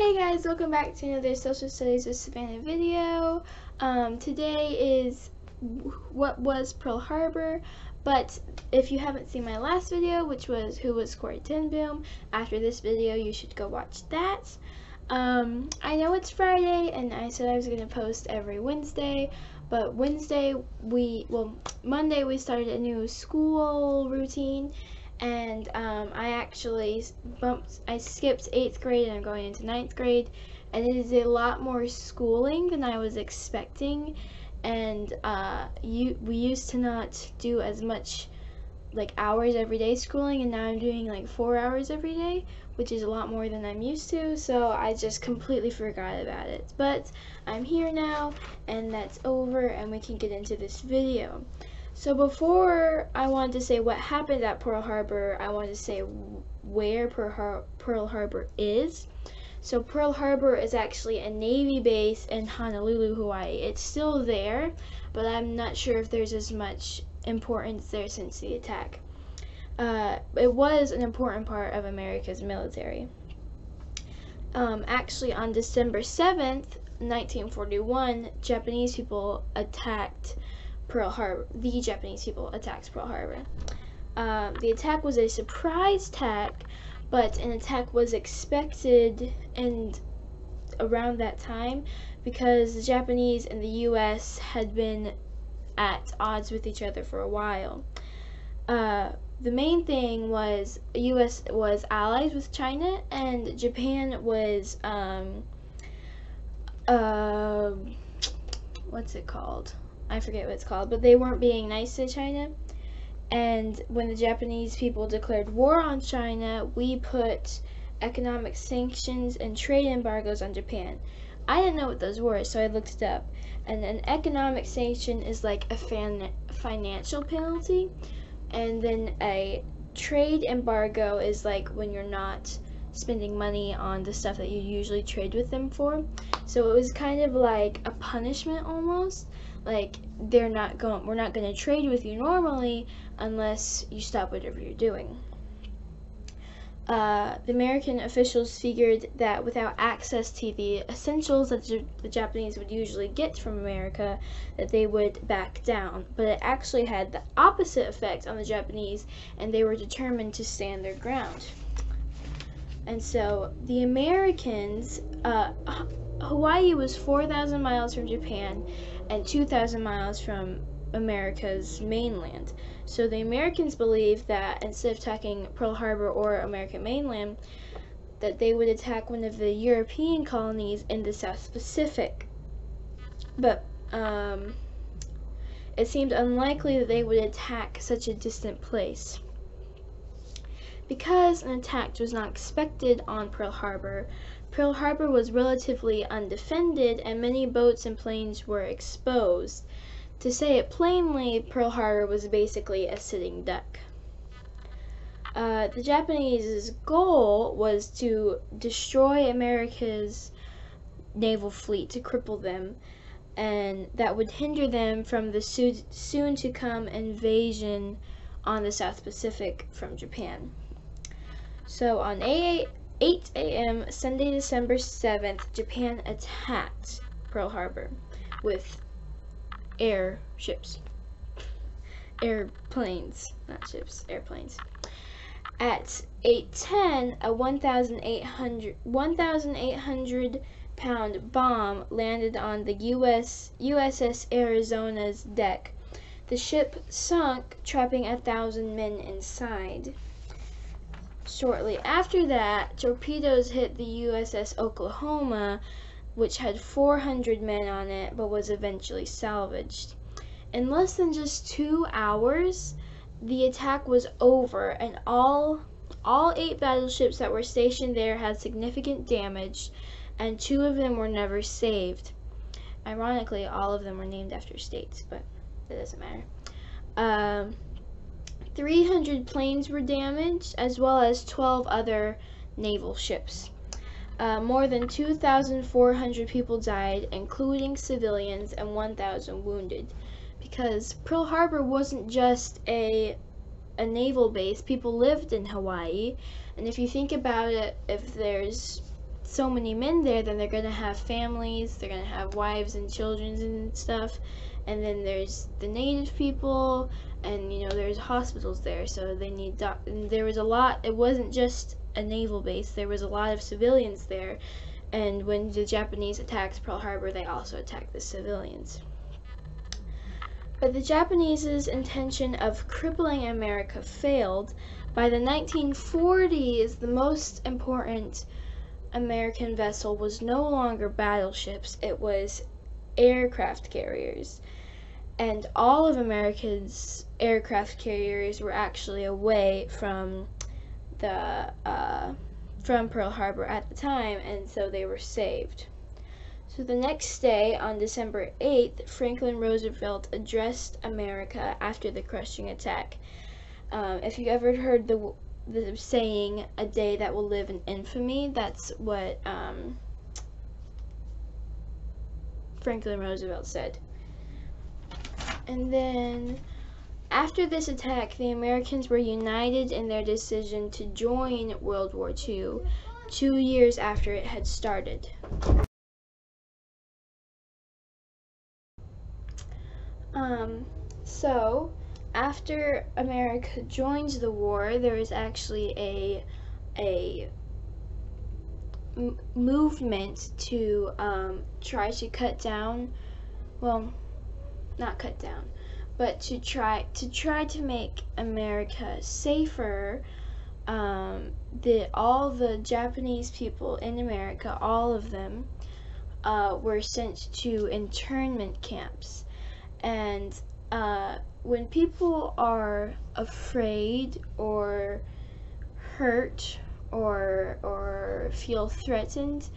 Hey guys, welcome back to another Social Studies with Savanna video. Um, today is what was Pearl Harbor, but if you haven't seen my last video, which was Who was Corrie ten Boom, after this video you should go watch that. Um, I know it's Friday and I said I was going to post every Wednesday, but Wednesday we, well, Monday we started a new school routine and um, I actually bumped, I skipped 8th grade and I'm going into ninth grade and it is a lot more schooling than I was expecting and uh, you, we used to not do as much like hours every day schooling and now I'm doing like four hours every day which is a lot more than I'm used to so I just completely forgot about it. But I'm here now and that's over and we can get into this video so before I wanted to say what happened at Pearl Harbor, I wanted to say where Pearl, Har Pearl Harbor is. So Pearl Harbor is actually a Navy base in Honolulu, Hawaii. It's still there, but I'm not sure if there's as much importance there since the attack. Uh, it was an important part of America's military. Um, actually, on December 7th, 1941, Japanese people attacked Pearl Harbor, the Japanese people attacked Pearl Harbor. Uh, the attack was a surprise attack, but an attack was expected and around that time because the Japanese and the U.S. had been at odds with each other for a while. Uh, the main thing was U.S. was allies with China and Japan was um, uh, what's it called? I forget what it's called, but they weren't being nice to China. And when the Japanese people declared war on China, we put economic sanctions and trade embargoes on Japan. I didn't know what those were, so I looked it up. And an economic sanction is like a fan financial penalty, and then a trade embargo is like when you're not spending money on the stuff that you usually trade with them for. So it was kind of like a punishment almost like they're not going we're not going to trade with you normally unless you stop whatever you're doing uh, the American officials figured that without access to the essentials that the Japanese would usually get from America, that they would back down. But it actually had the opposite effect on the Japanese, and they were determined to stand their ground. And so the Americans, uh, Hawaii was 4,000 miles from Japan, and 2,000 miles from America's mainland. So the Americans believed that instead of attacking Pearl Harbor or American mainland, that they would attack one of the European colonies in the South Pacific. But um, it seemed unlikely that they would attack such a distant place. Because an attack was not expected on Pearl Harbor, Pearl Harbor was relatively undefended and many boats and planes were exposed. To say it plainly, Pearl Harbor was basically a sitting duck. Uh, the Japanese goal was to destroy America's naval fleet, to cripple them, and that would hinder them from the soon to come invasion on the South Pacific from Japan. So on 8, 8 a.m. Sunday, December 7th, Japan attacked Pearl Harbor with airships. Airplanes, not ships, airplanes. At 8:10, a 1,800 1,800 pound bomb landed on the US USS Arizona's deck. The ship sunk, trapping a thousand men inside. Shortly after that, torpedoes hit the USS Oklahoma, which had 400 men on it but was eventually salvaged. In less than just two hours, the attack was over and all all eight battleships that were stationed there had significant damage and two of them were never saved. Ironically, all of them were named after states, but it doesn't matter. Um, 300 planes were damaged, as well as 12 other naval ships. Uh, more than 2,400 people died, including civilians, and 1,000 wounded. Because Pearl Harbor wasn't just a a naval base. People lived in Hawaii, and if you think about it, if there's so many men there, then they're going to have families, they're going to have wives and children and stuff. And then there's the native people, and you know, there's hospitals there, so they need doc- and there was a lot, it wasn't just a naval base, there was a lot of civilians there. And when the Japanese attacked Pearl Harbor, they also attacked the civilians. But the Japanese's intention of crippling America failed. By the 1940s, the most important American vessel was no longer battleships, it was aircraft carriers. And all of America's aircraft carriers were actually away from the uh, from Pearl Harbor at the time, and so they were saved. So the next day, on December 8th, Franklin Roosevelt addressed America after the crushing attack. Um, if you ever heard the the saying "a day that will live in infamy," that's what um, Franklin Roosevelt said. And then after this attack, the Americans were united in their decision to join World War II two years after it had started. Um, so, after America joins the war, there is actually a a movement to um, try to cut down, well, not cut down, but to try to try to make America safer. Um, the all the Japanese people in America, all of them, uh, were sent to internment camps, and uh, when people are afraid or hurt or or feel threatened,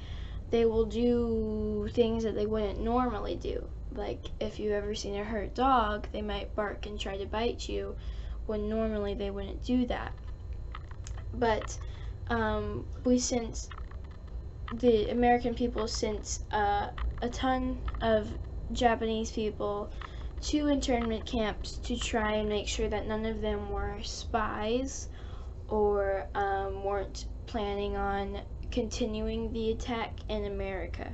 they will do things that they wouldn't normally do. Like if you've ever seen a hurt dog, they might bark and try to bite you when normally they wouldn't do that. But um, we sent the American people sent uh, a ton of Japanese people to internment camps to try and make sure that none of them were spies or um, weren't planning on continuing the attack in America.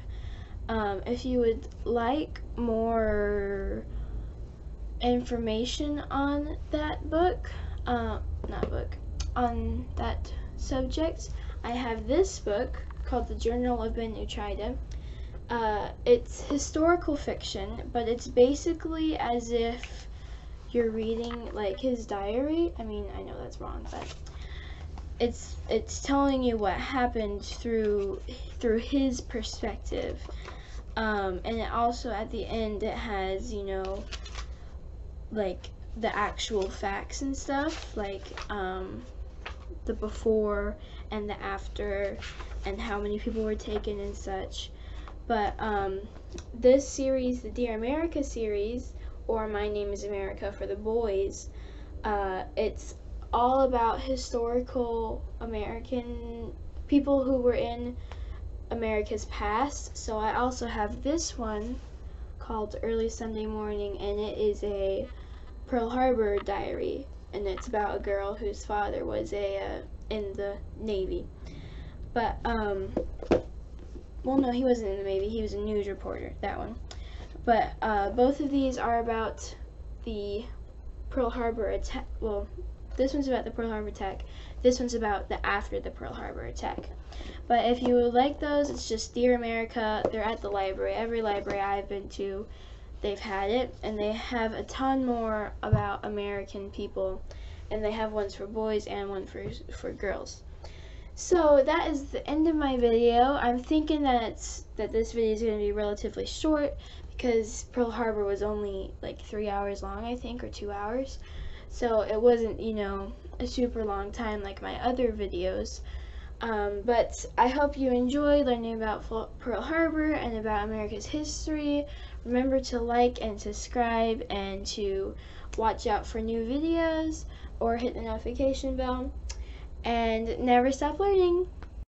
Um, if you would like more information on that book, uh, not book, on that subject, I have this book called The Journal of Ben Uchida. Uh, it's historical fiction, but it's basically as if you're reading like his diary. I mean, I know that's wrong, but it's it's telling you what happened through through his perspective. Um, and it also at the end it has you know like the actual facts and stuff like um, the before and the after and how many people were taken and such but um, this series, the Dear America series, or My Name is America for the boys, uh, it's all about historical American people who were in America's past. So I also have this one called Early Sunday Morning, and it is a Pearl Harbor diary, and it's about a girl whose father was a uh, in the Navy. But um, well, no, he wasn't in the Navy. He was a news reporter. That one. But uh, both of these are about the Pearl Harbor attack. Well, this one's about the Pearl Harbor attack. This one's about the after the Pearl Harbor attack. But if you like those, it's just Dear America. They're at the library. Every library I've been to, they've had it, and they have a ton more about American people, and they have ones for boys and one for for girls. So that is the end of my video. I'm thinking that that this video is going to be relatively short because Pearl Harbor was only like three hours long, I think, or two hours. So it wasn't, you know, a super long time like my other videos. Um, but I hope you enjoy learning about Pearl Harbor and about America's history. Remember to like and subscribe and to watch out for new videos or hit the notification bell and never stop learning.